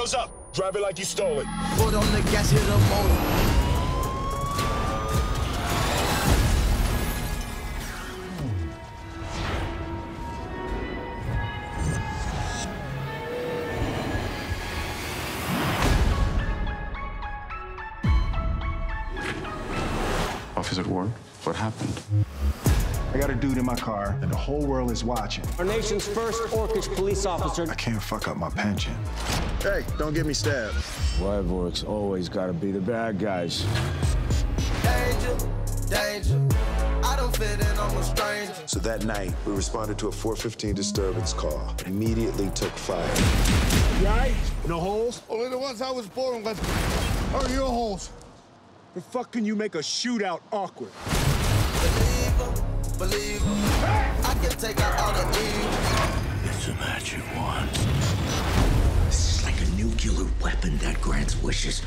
Windows up. Drive it like you stole it. Put on the gas, hit the motor. Officer Warren, what happened? I got a dude in my car, and the whole world is watching. Our nation's first Orcish police officer. I can't fuck up my pension. Hey, don't get me stabbed. Why orcs always gotta be the bad guys. Danger, danger. I don't fit in, I'm a stranger. So that night, we responded to a 415 disturbance call. Immediately took fire. Right? No holes? Only the ones I was born with. Are your holes? The fuck can you make a shootout awkward? Believer, believer. I can take out all the evil. It's a magic wand. This is like a nuclear weapon that grants wishes.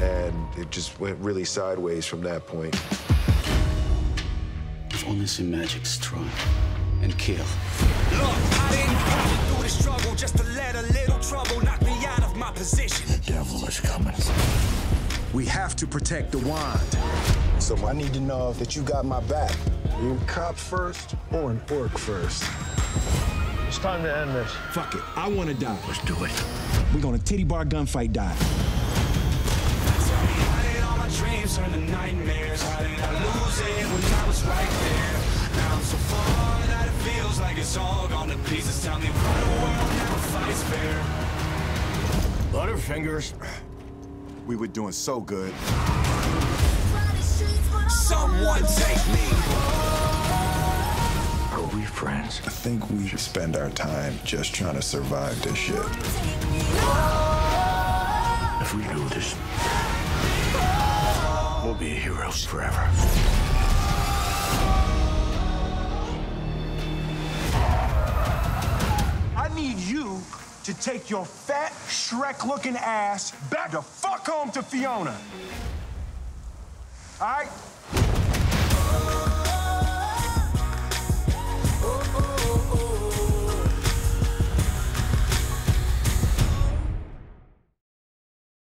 And it just went really sideways from that point. If only some magic strong and kill. Look, I didn't put you through the struggle just to let a little trouble knock me out of my position. The devil is coming. We have to protect the wand. So I need to know that you got my back. You a cop first or an orc first? It's time to end this. Fuck it. I want to die. Let's do it. We're gonna titty bar gunfight die. How did all my dreams turn to nightmares? How did I lose it when I was right there? Now I'm so far that it feels like it's all gone to pieces. Tell me why the world never fights fair. Butterfingers. We were doing so good. Someone take me. Are we friends? I think we should spend our time just trying to survive this shit. If we do this, we'll be heroes forever. I need you to take your fat, Shrek-looking ass back the fuck home to Fiona. All right?